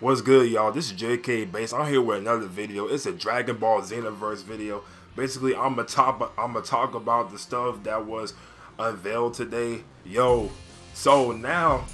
What's good, y'all? This is JK Base. I'm here with another video. It's a Dragon Ball Xenoverse video. Basically, I'm gonna talk. I'm gonna talk about the stuff that was unveiled today. Yo, so now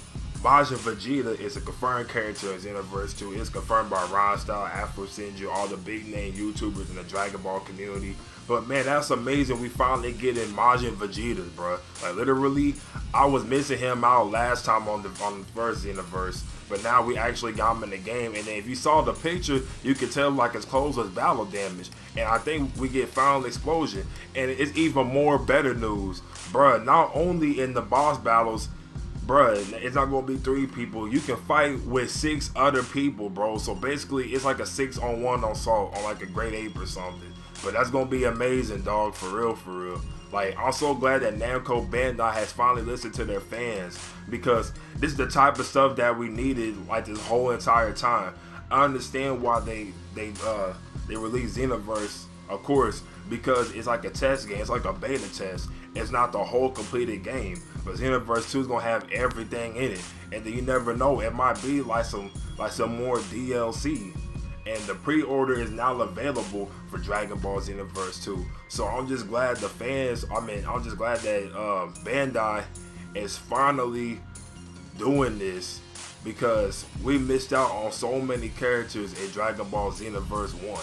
Majin Vegeta is a confirmed character in Xenoverse 2. It's confirmed by Rhymestyle, Afro Senju, all the big name YouTubers in the Dragon Ball community. But man, that's amazing. We finally getting Majin Vegeta, bro. Like literally, I was missing him out last time on the on the first Xenoverse. But now we actually got him in the game. And if you saw the picture, you could tell like his clothes was battle damage. And I think we get final explosion. And it's even more better news. Bruh, not only in the boss battles, bruh, it's not gonna be three people. You can fight with six other people, bro. So basically, it's like a six on one assault on like a grade eight or something. But that's gonna be amazing, dog. For real, for real. Like, I'm so glad that Namco Bandai has finally listened to their fans because this is the type of stuff that we needed like this whole entire time. I understand why they they uh they released Xenoverse, of course, because it's like a test game. It's like a beta test. It's not the whole completed game. But Xenoverse 2 is gonna have everything in it, and then you never know. It might be like some like some more DLC and the pre-order is now available for Dragon Ball Xenoverse 2. So I'm just glad the fans, I mean, I'm just glad that uh, Bandai is finally doing this because we missed out on so many characters in Dragon Ball Xenoverse 1.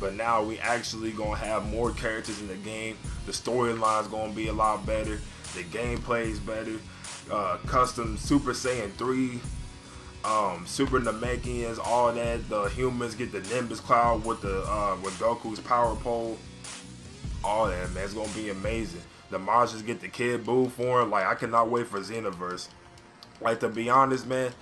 But now we actually gonna have more characters in the game. The storyline's gonna be a lot better. The gameplay is better. Uh, custom Super Saiyan 3 um, Super Namekians, all that. The humans get the Nimbus Cloud with the uh, with Goku's Power Pole. All that man, it's gonna be amazing. The monsters get the Kid Buu form. Like I cannot wait for Xenoverse. Like to be honest, man,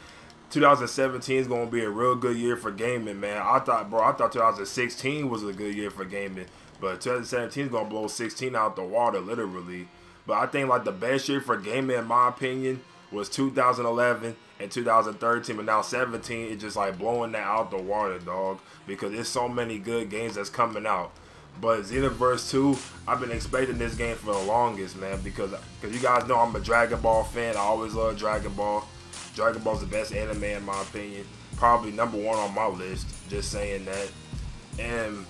2017 is gonna be a real good year for gaming, man. I thought, bro, I thought 2016 was a good year for gaming, but 2017 is gonna blow 16 out the water, literally. But I think like the best year for gaming, in my opinion, was 2011 and 2013, but now 17 is just like blowing that out the water, dog. Because there's so many good games that's coming out. But Xenoverse 2, I've been expecting this game for the longest, man. Because because you guys know I'm a Dragon Ball fan. I always love Dragon Ball. Dragon Ball's the best anime in my opinion. Probably number one on my list. Just saying that. And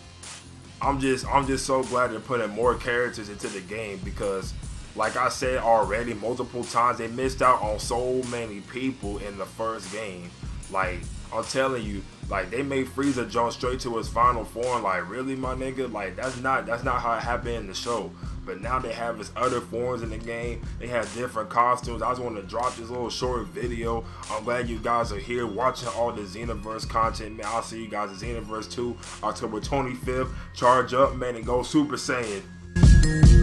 I'm just I'm just so glad they're putting more characters into the game because like I said already multiple times, they missed out on so many people in the first game. Like, I'm telling you, like they made Frieza jump straight to his final form. Like, really, my nigga? Like, that's not that's not how it happened in the show. But now they have his other forms in the game. They have different costumes. I just want to drop this little short video. I'm glad you guys are here watching all the Xenoverse content, man. I'll see you guys in Xenoverse 2, October 25th. Charge up, man, and go Super Saiyan.